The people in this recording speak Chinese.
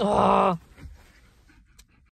啊